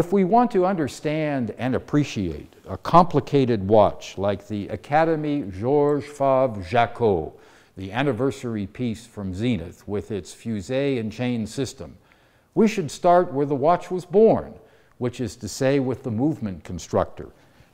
If we want to understand and appreciate a complicated watch like the Academy Georges Favre Jacot, the anniversary piece from Zenith with its fusee and chain system, we should start where the watch was born, which is to say with the movement constructor.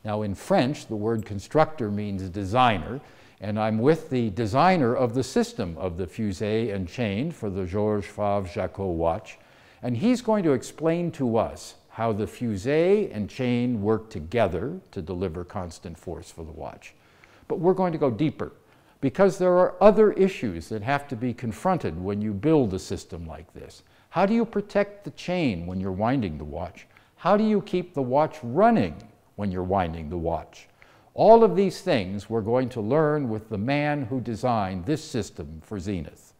Now in French, the word constructor means designer, and I'm with the designer of the system of the fusee and chain for the Georges Favre Jacot watch, and he's going to explain to us how the fusee and chain work together to deliver constant force for the watch. But we're going to go deeper because there are other issues that have to be confronted when you build a system like this. How do you protect the chain when you're winding the watch? How do you keep the watch running when you're winding the watch? All of these things we're going to learn with the man who designed this system for Zenith.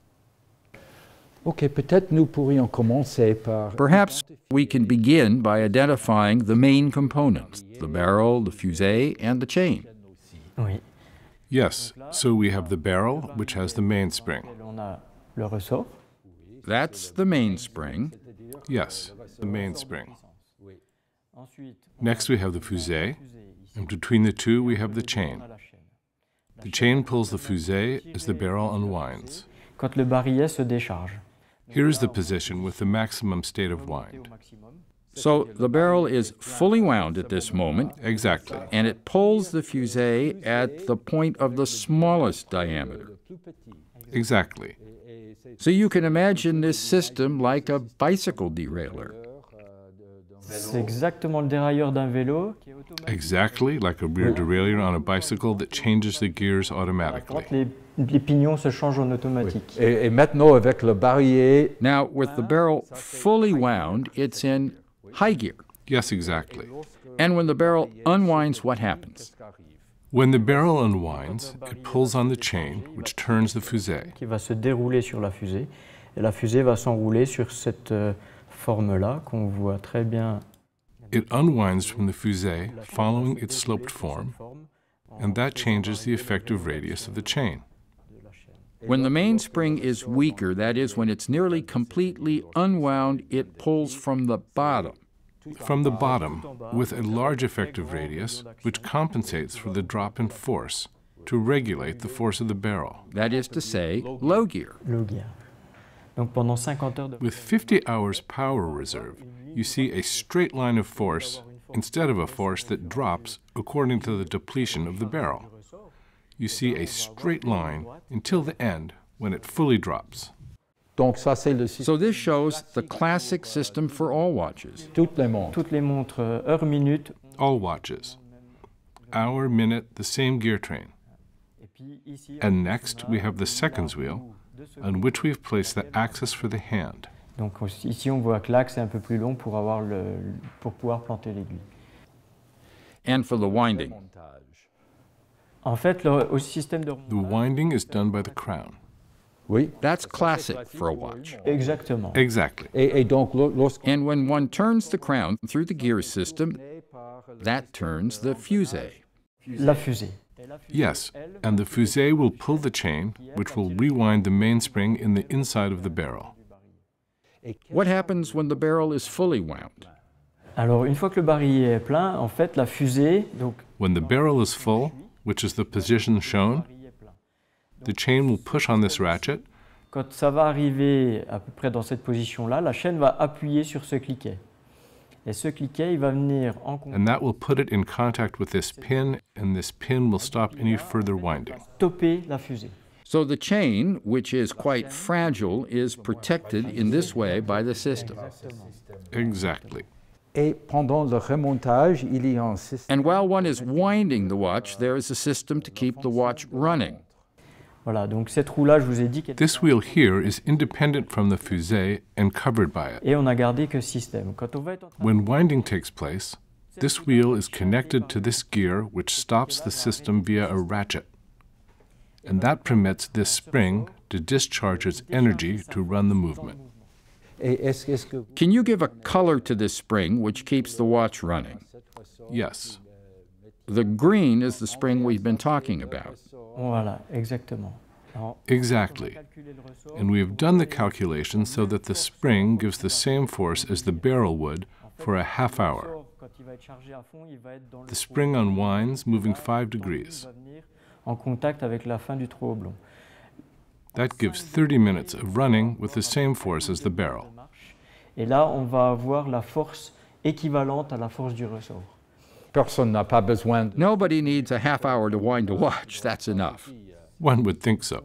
Perhaps we can begin by identifying the main components the barrel, the fusee, and the chain. Oui. Yes, so we have the barrel, which has the mainspring. On a le ressort. That's the mainspring. Yes, the mainspring. Next, we have the fusee, and between the two, we have the chain. on a la chaîne. The chain pulls the fusee as the barrel unwinds. Quand le barillet se décharge. Here is the position with the maximum state of wind. So the barrel is fully wound at this moment, Exactly. and it pulls the fusee at the point of the smallest diameter. Exactly. So you can imagine this system like a bicycle derailleur. C'est exactement le dérailleur d'un vélo qui est automatique. Exactly like a rear derailleur on a bicycle that changes the gears automatically. les, les pignons se changent en automatique. Et, et maintenant, avec le barillet, Now, with the barrel fully wound, it's in high gear. Yes, exactly. And when the barrel unwinds, what happens? When the barrel unwinds, it pulls on the chain, which turns the fusee. qui va se dérouler sur la fusée. Et la fusée va s'enrouler sur cette euh, forme-là qu'on voit très bien. It unwinds from the fusee, following its sloped form, and that changes the effective radius of the chain. When the mainspring is weaker, that is, when it's nearly completely unwound, it pulls from the bottom. From the bottom, with a large effective radius, which compensates for the drop in force to regulate the force of the barrel. That is to say, low gear. Le gear. With 50 hours power reserve, you see a straight line of force instead of a force that drops according to the depletion of the barrel. You see a straight line until the end when it fully drops. donc ça c'est le système. So this shows the classic system for all watches. Toutes les montres. toutes les montres euh, heure-minute. All watches. Hour, minute, the same gear train. Et puis ici, And next we have the seconds wheel, on which we've placed the axis for the hand. donc ici on voit que l'axe est un peu plus long pour, avoir le, pour pouvoir planter l'aiguille. And for the winding. En fait, le, au système de The winding is done by the crown. Oui. That's classic for a watch. Exactement. Exactly. Et, et donc, lo- And when one turns the crown through the gear system, that turns the fusee. La fusée. Yes, and the fusee will pull the chain, which will rewind the mainspring in the inside of the barrel. What happens when the barrel is fully wound? Alors une fois que le barillet est plein, en fait la fusée, donc When the barrel is full, which is the position shown, the chain will push on this ratchet, quand ça va arriver à peu près dans cette position-là, la chaîne va appuyer sur ce cliquet. Et ce cliquet, il va venir en and that will put it in contact with this pin, and this pin will stop any further winding. stopper la fusée. So the chain, which is quite fragile, is protected in this way by the system. Exactly. et pendant le remontage, il y a un système. And while one is winding the watch, there is a system to keep the watch running. Voilà, donc cette roue-là, je vous ai dit qu'elle This wheel here is independent from the fusee and covered by it. et on a gardé que ce système. Quand on va être en train When winding takes place, this wheel is connected to this gear which stops the system via a ratchet. And that permits this spring to discharge its energy to run the movement. Et est-ce est-ce que Can you give a color to this spring which keeps the watch running? Yes. The green is the spring we've been talking about. Voilà, exactement. Exactly. calculer le ressort, And we have done the calculation so that the spring gives the same force as the barrel would for a half hour. The spring unwinds, moving 5 degrees. En contact avec la fin du trou oblong. That gives 30 minutes of running with the same force as the barrel. Et là, on va avoir la force équivalente à la force du ressort. Personne n'a pas besoin. Nobody needs a half hour to wind a watch. That's enough. One would think so.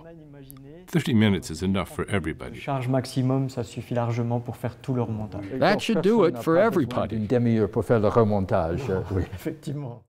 30 minutes is enough for everybody. Charge maximum, ça suffit largement pour faire tout le remontage. That should do it for everybody. Une demi-heure pour faire le remontage. euh, oui. Effectivement.